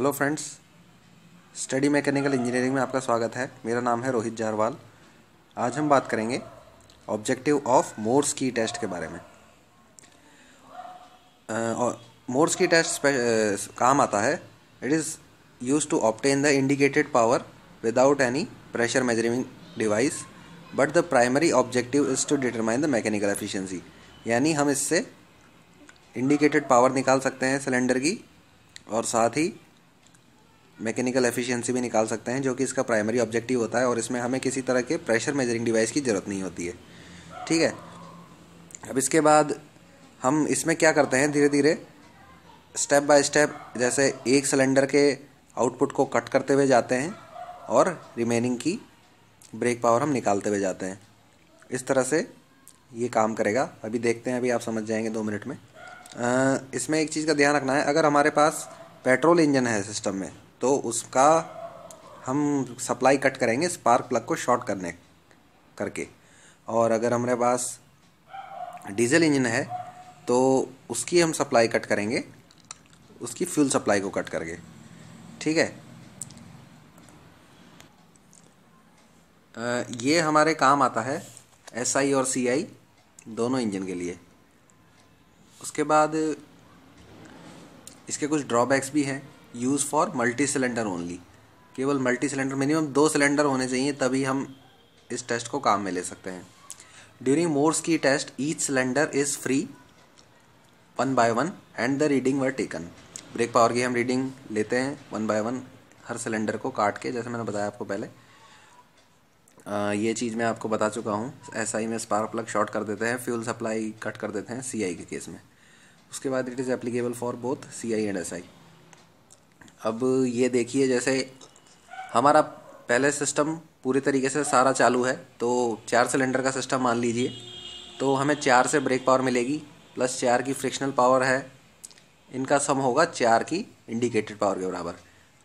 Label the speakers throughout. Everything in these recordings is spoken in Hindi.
Speaker 1: Hello friends study mechanical engineering में आपका स्वागत है। मेरा नाम है रोहित जारवाल। आज हम बात करेंगे ऑब्जेक्टिव ऑफ़ मोर्स की टेस्ट के बारे में। मोर्स की टेस्ट काम आता है। It is use to obtain the indicated power without any pressure measuring device but the primary objective is to determine the mechanical efficiency यानी हम इससे इंडिकेटेड पावर निकाल सकते हैं सिलेंडर की, और साथ ही मैकेनिकल एफिशिएंसी भी निकाल सकते हैं जो कि इसका प्राइमरी ऑब्जेक्टिव होता है और इसमें हमें किसी तरह के प्रेशर मेजरिंग डिवाइस की ज़रूरत नहीं होती है। ठीक है? अब इसके बाद हम इसमें क्या करते हैं धीरे धीरे स्टेप बाय स्टेप जैसे एक सिलेंडर के आउटपुट को कट करते हुए जाते हैं और रिमेनिंग की ब्रेक पावर हम निकालते हुए जाते हैं। इस तरह से ये काम करेगा। अभी देखते हैं अभी आप समझ जाएँगे दो मिनट में। आ, इसमें एक चीज़ का ध्यान रखना है। अगर हमारे पास पेट्रोल इंजन है सिस्टम में तो उसका हम सप्लाई कट करेंगे स्पार्क प्लग को शॉर्ट करने, करके। और अगर हमारे पास डीजल इंजन है तो उसकी हम सप्लाई कट करेंगे, उसकी फ्यूल सप्लाई को कट करके। ठीक है? ये हमारे काम आता है एस आई और सी आई दोनों इंजन के लिए। उसके बाद इसके कुछ ड्रॉबैक्स भी हैं। Use for multi cylinder only. केवल मल्टी सिलेंडर मिनिमम दो सिलेंडर होने चाहिए तभी हम इस टेस्ट को काम में ले सकते हैं। ड्यूरिंग मोर्स की test each cylinder is free one by one and the reading were taken brake power की हम रीडिंग लेते हैं वन बाय वन हर सिलेंडर को काट के जैसे मैंने बताया आपको पहले। आ, ये चीज़ मैं आपको बता चुका हूँ एस आई में स्पार्क प्लग शॉर्ट कर देते हैं फ्यूल सप्लाई कट कर देते हैं सी आई के केस में। उसके बाद it is applicable for both C I and S I अब ये देखिए, जैसे हमारा पहले सिस्टम पूरी तरीके से सारा चालू है तो चार सिलेंडर का सिस्टम मान लीजिए तो हमें चार से ब्रेक पावर मिलेगी प्लस चार की फ्रिक्शनल पावर है, इनका सम होगा चार की इंडिकेटेड पावर के बराबर।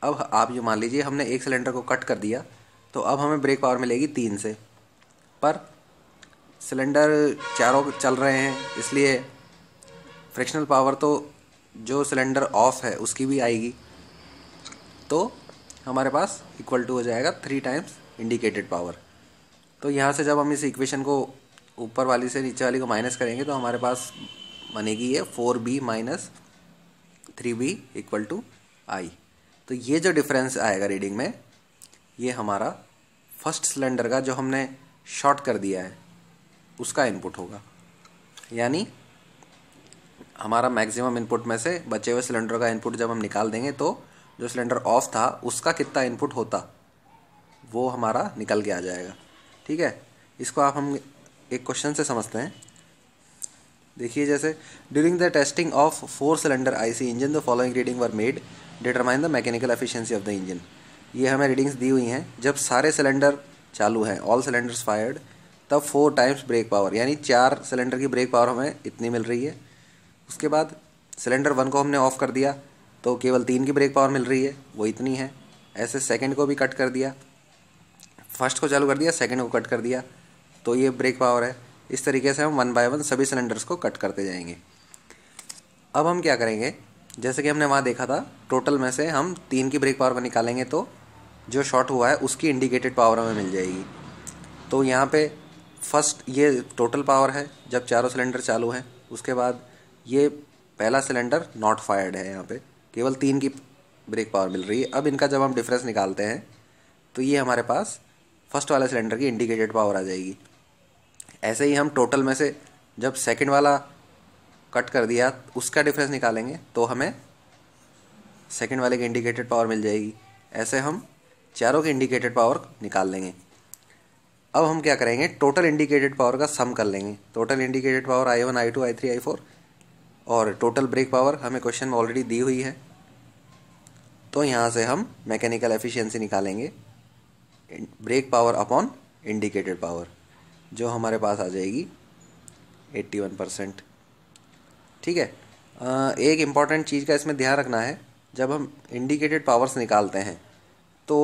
Speaker 1: अब आप ये मान लीजिए, हमने एक सिलेंडर को कट कर दिया तो अब हमें ब्रेक पावर मिलेगी तीन से। पर सिलेंडर चारों चल रहे हैं, इसलिए फ्रिक्शनल पावर तो जो सिलेंडर ऑफ़ है, उसकी भी आएगी। तो हमारे पास इक्वल टू हो जाएगा थ्री टाइम्स इंडिकेटेड पावर तो यहाँ से जब हम इस इक्वेशन को ऊपर वाली से नीचे वाली को माइनस करेंगे तो हमारे पास बनेगी ये four B minus three B equal to I तो ये जो डिफरेंस आएगा रीडिंग में, ये हमारा फ़र्स्ट सिलेंडर का जो हमने शॉर्ट कर दिया है, उसका इनपुट होगा। यानी हमारा मैक्सिमम इनपुट में से बचे हुए सिलेंडर का इनपुट जब हम निकाल देंगे तो जो सिलेंडर ऑफ़ था, उसका कितना इनपुट होता, वो हमारा निकल के आ जाएगा। ठीक है? इसको आप हम एक क्वेश्चन से समझते हैं। देखिए जैसे during the testing of four cylinder IC engine the following reading were made determine the mechanical efficiency of the engine ये हमें रीडिंग्स दी हुई हैं। जब सारे सिलेंडर चालू हैं ऑल सिलेंडर्स फायर्ड तब फोर टाइम्स ब्रेक पावर यानी चार सिलेंडर की ब्रेक पावर हमें इतनी मिल रही है। उसके बाद सिलेंडर वन को हमने ऑफ़ कर दिया। तो केवल तीन की ब्रेक पावर मिल रही है, वो इतनी है। ऐसे सेकंड को भी कट कर दिया। फ़र्स्ट को चालू कर दिया सेकंड को कट कर दिया। तो ये ब्रेक पावर है। इस तरीके से हम वन बाय वन सभी सिलेंडर्स को कट करते जाएँगे। अब हम क्या करेंगे? जैसे कि हमने वहाँ देखा था टोटल में से हम तीन की ब्रेक पावर निकालेंगे तो जो शॉर्ट हुआ है, उसकी इंडिकेटेड पावर हमें मिल जाएगी। तो यहाँ पे फ़र्स्ट ये टोटल पावर है, जब चारों सिलेंडर चालू हैं, उसके बाद ये पहला सिलेंडर नॉट फायर्ड है यहाँ पे। केवल तीन की ब्रेक पावर मिल रही है। अब इनका जब हम डिफरेंस निकालते हैं तो ये हमारे पास फ़र्स्ट वाले सिलेंडर की इंडिकेटेड पावर आ जाएगी। ऐसे ही हम टोटल में से जब सेकंड वाला कट कर दिया, उसका डिफरेंस निकालेंगे तो हमें सेकंड वाले की इंडिकेटेड पावर मिल जाएगी। ऐसे हम चारों की इंडिकेटेड पावर निकाल लेंगे। अब हम क्या करेंगे? टोटल इंडिकेटेड पावर का सम कर लेंगे। Total indicated power I one I two I three I four और टोटल ब्रेक पावर हमें क्वेश्चन में ऑलरेडी दी हुई है। तो यहाँ से हम मैकेनिकल एफिशिएंसी निकालेंगे brake power upon indicated power जो हमारे पास आ जाएगी 81 परसेंट ठीक है? एक इंपॉर्टेंट चीज़ का इसमें ध्यान रखना है, जब हम इंडिकेटेड पावर्स निकालते हैं तो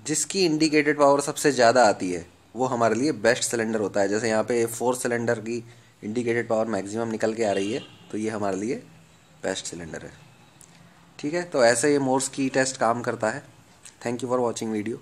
Speaker 1: जिसकी इंडिकेटेड पावर सबसे ज़्यादा आती है, वो हमारे लिए बेस्ट सिलेंडर होता है। जैसे यहाँ पे फोर सिलेंडर की इंडिकेटेड पावर मैक्सिमम निकल के आ रही है तो ये हमारे लिए बेस्ट सिलेंडर है। ठीक है? तो ऐसे ये मोर्स की टेस्ट काम करता है। Thank you for watching video